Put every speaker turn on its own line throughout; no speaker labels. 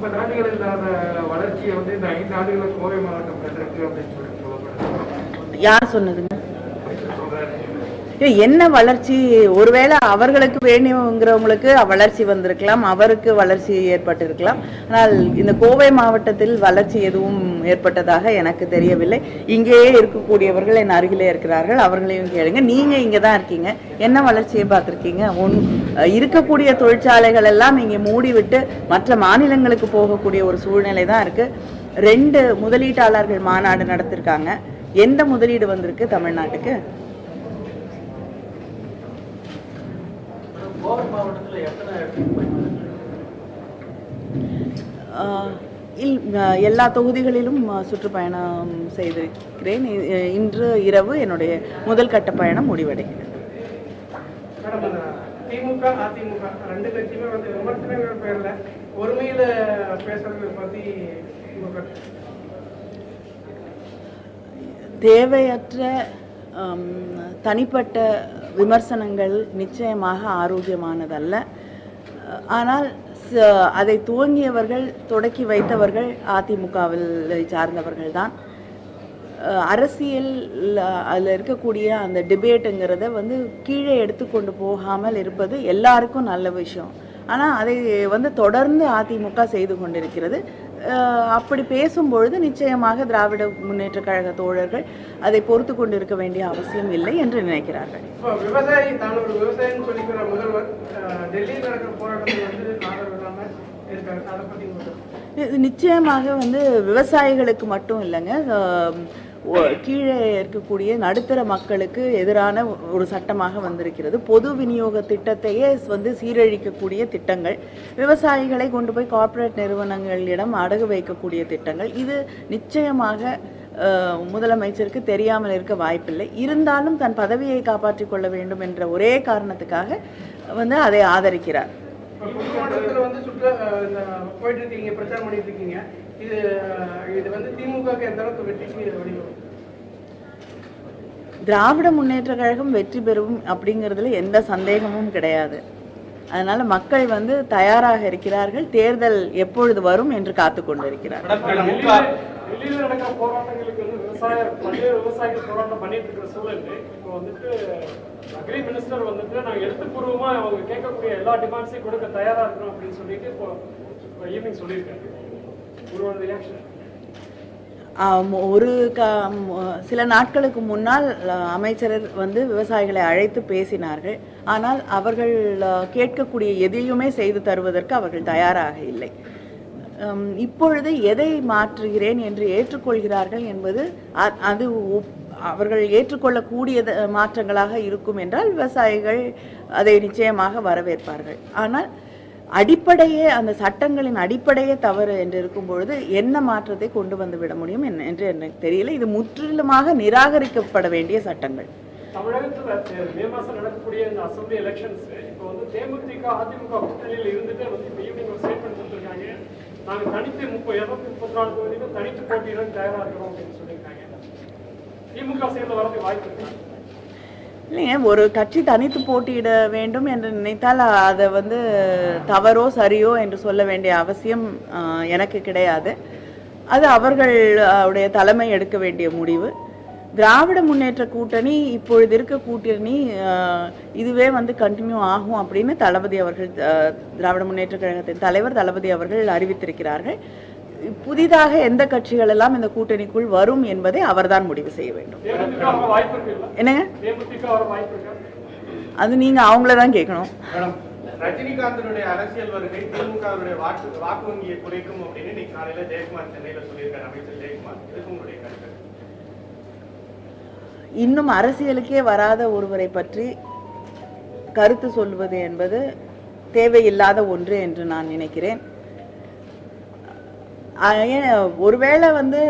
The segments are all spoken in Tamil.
ஐம்பது ஆண்டுகள் இல்லாத வளர்ச்சியை வந்து இந்த ஐந்து ஆண்டுகளில் கோவை மாவட்டம் பெற்றிருக்கு அப்படின்னு சொல்லி சொல்லப்படுது.
யார் சொன்னதுங்க?
சொல்றாரு.
என்ன வளர்ச்சி? ஒருவேளை அவர்களுக்கு வேணுங்கிறவங்களுக்கு வளர்ச்சி வந்திருக்கலாம் அவருக்கு வளர்ச்சி ஏற்பட்டிருக்கலாம். ஆனால் இந்த கோவை மாவட்டத்தில் வளர்ச்சி எதுவும் ஏற்பட்டதாக எனக்கு தெரியவில்லை. இங்கேயே இருக்கக்கூடியவர்கள் என் அருகிலே இருக்கிறார்கள். அவர்களையும் கேளுங்க. நீங்க இங்கே தான் இருக்கீங்க. என்ன வளர்ச்சியை பார்த்துருக்கீங்க? ஒன் இருக்கக்கூடிய தொழிற்சாலைகள் எல்லாம் இங்கே மூடிவிட்டு மற்ற மாநிலங்களுக்கு போகக்கூடிய ஒரு சூழ்நிலை தான் இருக்கு. ரெண்டு முதலீட்டாளர்கள் மாநாடு நடத்திருக்காங்க. எந்த முதலீடு வந்திருக்கு தமிழ்நாட்டுக்கு
கோவை மாவட்டத்தில் எத்தனை
ஆஹ் இல் எல்லா தொகுதிகளிலும் சுற்றுப்பயணம் செய்திருக்கிறேன். இன்று இரவு என்னுடைய முதல் கட்ட பயணம் முடிவடைகிறது.
திமுக அதிமுக ரெண்டு கட்சியுமே வந்து விமர்சனங்கள் பேர்ல. ஒருமையில பேசுறதை கருத்து?
தேவையற்ற தனிப்பட்ட விமர்சனங்கள் நிச்சயமாக ஆரோக்கியமானதல்ல. ஆனால் அதை துவங்கியவர்கள் தொடக்கி வைத்தவர்கள் அதிமுகவில் சார்ந்தவர்கள் தான் அரசியல் அதில் இருக்கக்கூடிய அந்த டிபேட்டுங்கிறத வந்து கீழே எடுத்துக்கொண்டு போகாமல் இருப்பது எல்லாருக்கும் நல்ல விஷயம். ஆனால் அதை வந்து தொடர்ந்து அதிமுக செய்து கொண்டிருக்கிறது. அப்படி பேசும்பொழுது நிச்சயமாக திராவிட முன்னேற்ற கழக தோழர்கள் அதை பொறுத்து கொண்டிருக்க வேண்டிய அவசியம் இல்லை என்று நினைக்கிறார்கள்.
விவசாயி தான் ஒரு விவசாயின்னு சொல்லிக்கிற முதல்வர் அஹ், டெல்லியில் நடக்கிற போராட்டத்தில் வந்து ஆதரவு இல்லாம இருக்காரு. அதை பத்தி உங்க கருத்து?
இது நிச்சயமாக வந்து விவசாயிகளுக்கு மட்டும் இல்லைங்க. கீழே இருக்கக்கூடிய நடுத்தர மக்களுக்கு எதிரான ஒரு சட்டமாக வந்திருக்கிறது. பொது விநியோக திட்டத்தையே வந்து சீரழிக்கக்கூடிய திட்டங்கள் விவசாயிகளை கொண்டு போய் கார்ப்பரேட் நிறுவனங்களிடம் அடகு வைக்கக்கூடிய திட்டங்கள். இது நிச்சயமாக முதலமைச்சருக்கு தெரியாமல் இருக்க வாய்ப்பில்லை. இருந்தாலும் தன் பதவியை காப்பாற்றிக் கொள்ள வேண்டும் என்ற ஒரே காரணத்துக்காக வந்து அதை ஆதரிக்கிறார்.
இது இது வந்து திமுகக்கு எந்த அளவுக்கு வெற்றிக்கு வழிவகும்
திராவிட முன்னேற்ற கழகம் வெற்றி பெறும் அப்படிங்கிறதுல எந்த சந்தேகமும் கிடையாது. அதனால மக்கள் வந்து தயாராக இருக்கிறார்கள். தேர்தல் எப்பொழுது வரும் என்று காத்து
வந்துட்டு அக்ரி மினிஸ்டர் வந்துட்டு அவங்க கேட்கக்கூடிய எல்லா டிமாண்ட்ஸையும் கொடுக்க தயாரா இருக்கிறோம் அப்படின்னு சொல்லிட்டு இப்போ ஈவினிங்
ஆம், ஒரு க சில நாட்களுக்கு முன்னால் அமைச்சர் வந்து விவசாயிகளை அழைத்து பேசினார்கள். ஆனால் அவர்கள் கேட்கக்கூடிய எதையுமே செய்து தருவதற்கு அவர்கள் தயாராக இல்லை. இப்பொழுது எதை மாற்றுகிறேன் என்று ஏற்றுக்கொள்கிறார்கள் என்பது அ- அது அவர்கள் ஏற்றுக்கொள்ளக்கூடிய மாற்றங்களாக இருக்கும் என்றால் விவசாயிகள் அதை நிச்சயமாக வரவேற்பார்கள். ஆனால் அடிப்படையே அந்த சட்டங்களின் அடிப்படையே தவறு என்று இருக்கும் பொழுது என்ன மாற்றத்தை கொண்டு வந்து விட முடியும் என்ன- என்று எனக்கு தெரியல. இது முற்றிலுமாக நிராகரிக்கப்பட வேண்டிய சட்டங்கள்.
தமிழகத்தில் மே மாசம் நடக்கக்கூடிய இந்த அசம்பிளி எலெக்ஷன்ஸ் இப்போ வந்து தேமுதிக அதிமுக கூட்டணியில் இருந்துட்டு வந்து இப்போ ஈவினிங் ஒரு ஸ்டேட்மெண்ட் கொடுத்துருக்காங்க. தனித்து முப்பது இருநூத்தி முப்பத்தி நாலு தனித்து போட்டியிட இருக்கிறோம் அப்படின்னு சொல்லியிருக்காங்க. திமுக சேர்ந்து வரதுக்கு வாய்ப்பு
இல்லைங்க ஒரு கட்சி தனித்து போட்டியிட வேண்டும் என்று நினைத்தால் அதை வந்து தவறோ சரியோ என்று சொல்ல வேண்டிய அவசியம் எனக்கு கிடையாது. அது அவர்கள் உடைய தலைமை எடுக்க வேண்டிய முடிவு. திராவிட முன்னேற்ற கூட்டணி இப்பொழுது இருக்க கூட்டணி இதுவே வந்து கண்டினியூ ஆகும் அப்படின்னு தளபதி அவர்கள் திராவிட முன்னேற்ற கழகத்தின் தலைவர் தளபதி அவர்கள் அறிவித்திருக்கிறார்கள். புதிதாக எந்த கட்சிகள் எல்லாம் இந்த கூட்டணிக்குள் வரும் என்பதை அவர்தான் முடிவு செய்ய வேண்டும். என்னங்க? அது நீங்க அவங்கள தான் கேட்கணும்
ரஜினிகாந்தனுடைய அரசியல் வருகை திமுகவுடைய வாக்கு வாக்கு வங்கியை குறைக்கும் அப்படின்னு இன்னைக்கு காலையில ஜெயக்குமார் சென்னையில சொல்லியிருக்காரு அமைச்சர் ஜெயக்குமார். இதுக்கு உங்களுடைய கருத்து?
இன்னும் அரசியலுக்கே வராத ஒருவரை பற்றி கருத்து சொல்வது என்பது தேவையில்லாத ஒன்று என்று நான் நினைக்கிறேன். ஒருவேளை வந்து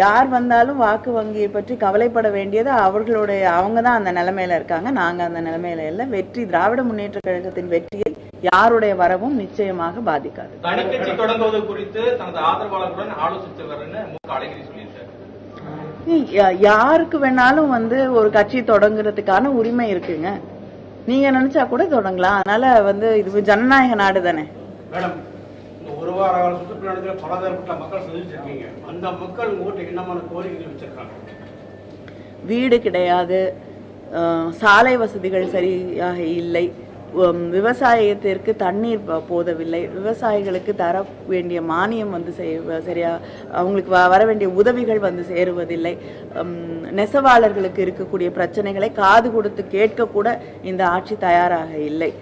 யார் வந்தாலும் வாக்கு வங்கியை பற்றி கவலைப்பட வேண்டியது அவர்களுடைய அவங்க தான் அந்த நிலைமையில இருக்காங்க. நாங்க அந்த நிலைமையில இல்லை. வெற்றி திராவிட முன்னேற்ற கழகத்தின் வெற்றியை யாருடைய வரவும் நிச்சயமாக பாதிக்காது.
தனிக்கட்சி தொடங்குவது குறித்து தனது ஆதரவாளர்களுடன் ஆலோசித்து
யாருக்கு வேணாலும் வந்து ஒரு கட்சி தொடங்குறதுக்கான உரிமை இருக்குங்க. நீங்க நினைச்சா கூட தொடங்கலாம். அதனால வந்து இது ஜனநாயக நாடு தானே.
ஒரு வார கால சுற்று
போராட்டத்தில் பலதரப்பட்ட மக்கள் சந்திச்சிருக்கீங்க. அந்த மக்கள் உங்கள்கிட்ட என்னமான கோரிக்கைகள் வச்சிருக்காங்க?
வீடு கிடையாது. சாலை வசதிகள் சரியாக இல்லை. விவசாயத்திற்கு தண்ணீர் போதவில்லை. விவசாயிகளுக்கு தர வேண்டிய மானியம் வந்து செய்- சரியா அவங்களுக்கு வர வேண்டிய உதவிகள் வந்து சேருவதில்லை. நெசவாளர்களுக்கு இருக்கக்கூடிய பிரச்சனைகளை காது கொடுத்து கேட்கக்கூட இந்த ஆட்சி தயாராக இல்லை.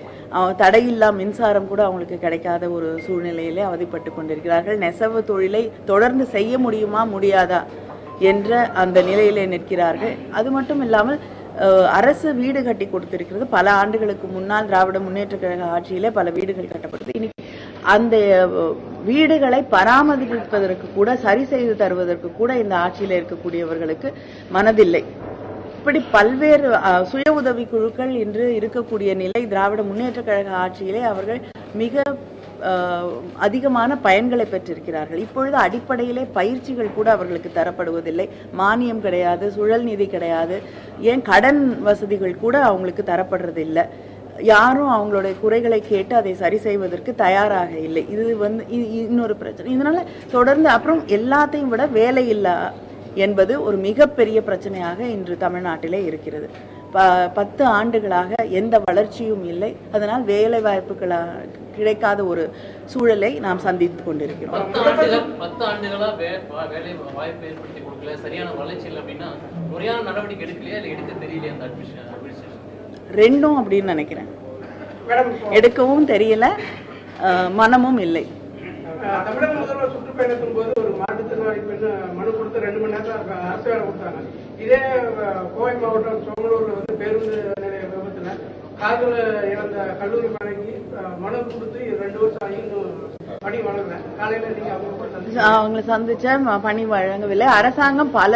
தடையில்லா மின்சாரம் கூட அவங்களுக்கு கிடைக்காத ஒரு சூழ்நிலையிலே அவதிப்பட்டு கொண்டிருக்கிறார்கள். நெசவு தொழிலை தொடர்ந்து செய்ய முடியுமா முடியாதா என்ற அந்த நிலையிலே நிற்கிறார்கள். அது மட்டும் இல்லாமல் அரசு வீடு கட்டி கொடுத்திருக்கிறது. பல ஆண்டுகளுக்கு முன்னால் திராவிட முன்னேற்ற கழக ஆட்சியிலே பல வீடுகள் கட்டப்படுது இன்னைக்கு அந்த வீடுகளை பராமரிப்பதற்கு கூட சரி செய்து தருவதற்கு கூட இந்த ஆட்சியில் இருக்கக்கூடியவர்களுக்கு மனதில்லை. இப்படி பல்வேறு சுய உதவி குழுக்கள் இன்று இருக்கக்கூடிய நிலை திராவிட முன்னேற்ற கழக ஆட்சியிலே அவர்கள் மிக அதிகமான பயன்களை பெற்றிருக்கிறார்கள். இப்பொழுது அடிப்படையிலே பயிற்சிகள் கூட அவர்களுக்கு தரப்படுவதில்லை. மானியம் கிடையாது சுழல் நிதி கிடையாது. ஏன் கடன் வசதிகள் கூட அவங்களுக்கு தரப்படுறதில்லை. யாரும் அவங்களுடைய குறைகளை கேட்டு அதை சரி செய்வதற்கு தயாராக இல்லை. இது வந்து இ- இன்னொரு பிரச்சனை. இதனால தொடர்ந்து அப்புறம் எல்லாத்தையும் விட வேலை என்பது ஒரு மிகப்பெரிய பிரச்சனையாக இன்று தமிழ்நாட்டிலே இருக்கிறது. ப பத்து ஆண்டுகளாக எந்த வளர்ச்சியும் இல்லை. அதனால் வேலை வாய்ப்புகளா கிடைக்காத ஒரு சூழலை நாம் சந்தித்து கொண்டிருக்கிறோம்.
பத்து ஆண்டுகள் பத்து ஆண்டுகளா வே- வா- வேலை வாய்ப்பு ஏற்படுத்தி கொடுக்கல. சரியான வளர்ச்சி இல்லை அப்படின்னா முறையான நடவடிக்கை எடுக்கலையா இல்லை எடுக்க தெரியலையா அந்த அட்மிஷன் அட்மினிஸ்ட்ரேஷன்
ரெண்டும் அப்படின்னு நினைக்கிறேன். எடுக்கவும் தெரியல மனமும் இல்லை.
தமிழக முதல்வர் சுற்றுப்பயணத்தின் போது ஒரு மாற்றுத்திறனாளி பெண் மனு கொடுத்து ரெண்டு மணி நேரத்தில் வேலை கொடுத்தாங்க. இதே கோவை மாவட்டம் சோமலூர்ல வந்து பேருந்து நிலைய விபத்துல காதல இழந்த கல்லூரி மாணவிக்கு அஹ், மனு கொடுத்து ரெண்டு வருஷம் ஆகி பணி வழங்கல காலையில நீங்க
அவங்களை சந்திச்ச பணி வழங்கவில்லை. அரசாங்கம் பல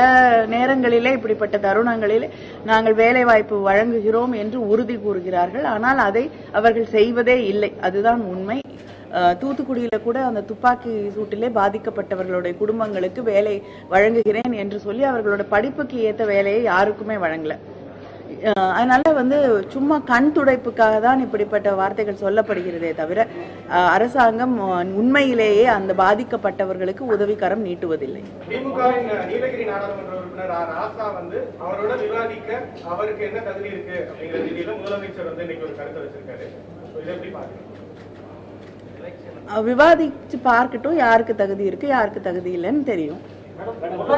நேரங்களிலே இப்படிப்பட்ட தருணங்களில் நாங்கள் வேலை வாய்ப்பு வழங்குகிறோம் என்று உறுதி கூறுகிறார்கள். ஆனால் அதை அவர்கள் செய்வதே இல்லை. அதுதான் உண்மை. தூத்துக்குடியில கூட அந்த துப்பாக்கி சூட்டிலே பாதிக்கப்பட்டவர்களுடைய குடும்பங்களுக்கு வேலை வழங்குகிறேன் என்று சொல்லி அவர்களோட படிப்புக்கு ஏற்ற வேலையை யாருக்குமே வழங்கல. அஹ் அதனால வந்து சும்மா கண் துடைப்புக்காக தான் இப்படிப்பட்ட வார்த்தைகள் சொல்லப்படுகிறதே தவிர அஹ் அரசாங்கம் உண்மையிலேயே அந்த பாதிக்கப்பட்டவர்களுக்கு உதவிக்கரம் நீட்டுவதில்லை.
நீலகிரி நாடாளுமன்ற ராசா வந்து அவரோட விவாதிக்க அவருக்கு என்ன தகுதி இருக்கு அப்படிங்கிற முதலமைச்சர் வந்து இன்னைக்கு ஒரு கருத்தை வச்சிருக்காரு.
விவாதிச்சு பார்க்கட்டும் யாருக்கு தகுதி இருக்கு யாருக்கு தகுதி இல்லைன்னு தெரியும்.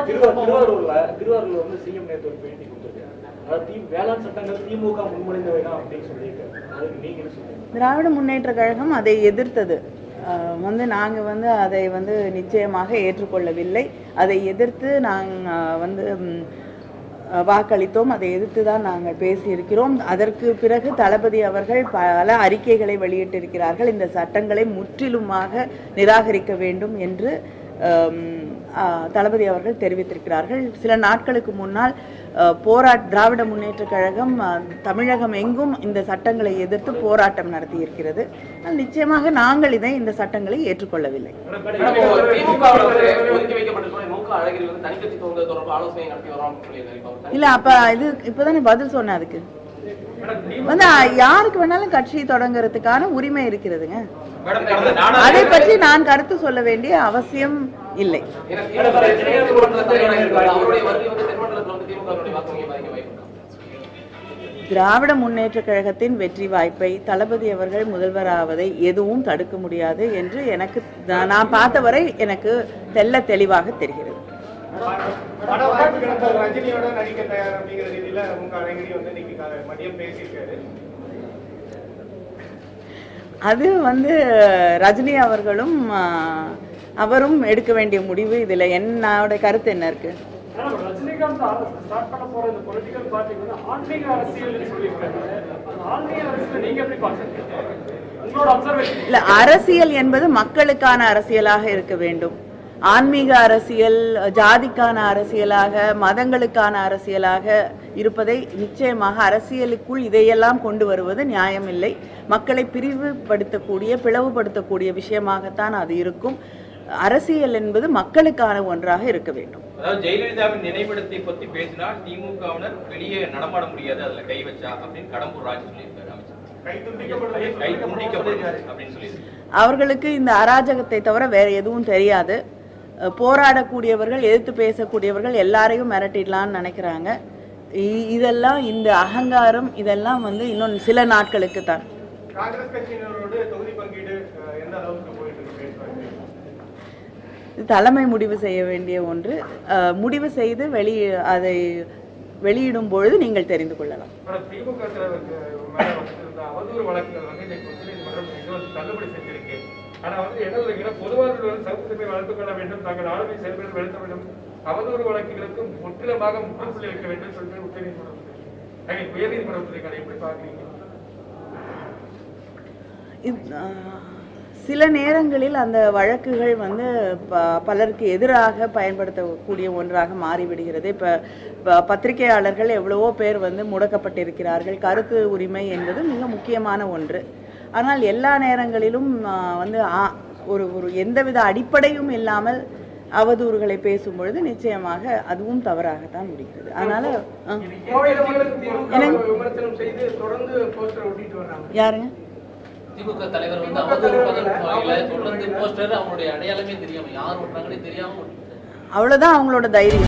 திருவா- திருவாரூர்ல திருவாரூர்ல வந்து சிஎம் நேற்று ஒரு பேட்டி கொடுத்திருக்காரு அதாவது தி- வேளாண் சட்டங்கள் திமுக முன்மொழிந்தவை தான் அப்படின்னு சொல்லியிருக்காரு அதுக்கு நீங்க என்ன சொல்றீங்க?
திராவிட முன்னேற்ற கழகம் அதை எதிர்த்தது. வந்து நாங்கள் வந்து அதை வந்து நிச்சயமாக ஏற்றுக்கொள்ளவில்லை. அதை எதிர்த்து நாங்கள் வந்து வாக்களித்தோம். அதை எதிர்த்து தான் நாங்கள் பேசியிருக்கிறோம். அதற்கு பிறகு தளபதி அவர்கள் பல அறிக்கைகளை வெளியிட்டிருக்கிறார்கள். இந்த சட்டங்களை முற்றிலுமாக நிராகரிக்க வேண்டும் என்று அஹ், தளபதி அவர்கள் தெரிவித்திருக்கிறார்கள். சில நாட்களுக்கு முன்னால் போராட் திராவிட முன்னேற்ற கழகம் தமிழகம் எங்கும் இந்த சட்டங்களை எதிர்த்து போராட்டம் நடத்தியிருக்கிறது. ஆனால் நிச்சயமாக நாங்கள் இதை இந்த சட்டங்களை ஏற்றுக்கொள்ளவில்லை.
நடத்தி
இல்ல அப்ப இது இப்பதானே பதில் சொன்னேன் அதுக்கு? வந்து யாருக்கு வேணாலும் கட்சி தொடங்குறதுக்கான உரிமை இருக்கிறதுங்க அதை பற்றி நான் கருத்து சொல்ல வேண்டிய அவசியம் இல்லை? திராவிட முன்னேற்ற கழகத்தின் வெற்றி வாய்ப்பை தளபதி அவர்கள் முதல்வராவதை எதுவும் தடுக்க முடியாது என்று எனக்கு நான் பார்த்தவரை எனக்கு தெல்ல தெளிவாக தெரிகிறது
ரஜினியோட நடிக்க தயார் அப்படிங்கிற ரீதியில உங்க அழகிரி வந்து இன்னைக்கு மதியம் பேசியிருக்காரு
அது வந்து ரஜினி அவர்களும் அவரும் எடுக்க வேண்டிய முடிவு இதுல. என்னோட கருத்து என்ன இருக்கு?
ரஜினிகாந்த் அரசியல்
என்பது மக்களுக்கான அரசியலாக இருக்க வேண்டும். ஆன்மீக அரசியல் ஜாதிக்கான அரசியலாக மதங்களுக்கான அரசியலாக இருப்பதை நிச்சயமாக அரசியலுக்குள் இதையெல்லாம் கொண்டு வருவது நியாயமில்லை. மக்களை பிரிவுபடுத்தக்கூடிய பிளவுபடுத்தக்கூடிய விஷயமாகத்தான் அது இருக்கும். அரசியல் என்பது மக்களுக்கான ஒன்றாக இருக்க வேண்டும்.
அதாவது ஜெயலலிதாவின் நினைவிடத்தை பத்தி பேசினால் திமுகவினர் வெளியே நடமாட முடியாது அதுல கை வச்சா அப்படின்னு கடம்பூர் ராஜு சொல்லியிருக்காரு
அவர்களுக்கு இந்த அராஜகத்தை தவிர வேற எதுவும் தெரியாது. போராடக்கூடியவர்கள் எதிர்த்து பேசக்கூடியவர்கள் எல்லாரையும் மிரட்டிடலாம்னு நினைக்கிறாங்க. இதெல்லாம் இந்த அகங்காரம் இதெல்லாம் வந்து இன்னும் சில நாட்களுக்கு தான். தலைமை முடிவு செய்ய வேண்டிய ஒன்று. முடிவு செய்து வெளி அதை வெளியிடும் பொழுது நீங்கள் தெரிந்து கொள்ளலாம்.
திமுக ஆனால் வந்து என்ன சொல்லுங்கன்னா பொதுவாக வந்து சமூகத்தை வளர்த்துக் கொள்ள வேண்டும் தாங்கள் ஆளுமை செயல்பட வளர்த்த வேண்டும். அவதூறு வழக்குகளுக்கும் முற்றிலுமாக முற்றுப்புள்ளி வைக்க வேண்டும் சொல்லிட்டு உச்சநீதிமன்றம் ஐ மீன் உயர்நீதிமன்றம் சொல்லியிருக்காரு எப்படி
பார்க்குறீங்க? சில நேரங்களில் அந்த வழக்குகள் வந்து ப- பலருக்கு எதிராக பயன்படுத்தக்கூடிய ஒன்றாக மாறிவிடுகிறது. இப்போ பத்திரிகையாளர்கள் எவ்வளவோ பேர் வந்து முடக்கப்பட்டிருக்கிறார்கள். கருத்து உரிமை என்பது மிக முக்கியமான ஒன்று. ஆனால் எல்லா நேரங்களிலும் வந்து ஆ- ஒரு ஒரு எந்தவித அடிப்படையும் இல்லாமல் அவதூறுகளை பேசும் பொழுது நிச்சயமாக அதுவும் தவறாகத்தான் முடிகிறது. அதனால யாருங்க?
திமுக தலைவர் வந்து
திமுக
அவதூறு
தலைவர்
பகல்
இல்ல,
வகையில
அவதூறு
தொடர்ந்து
வகையில.
போஸ்டர் அவங்களுடைய அடையாளமே தெரியாம யார் ஓட்டுறாங்கன்னே தெரியாம
அவ்வளவுதான் அவங்களோட தைரியம்.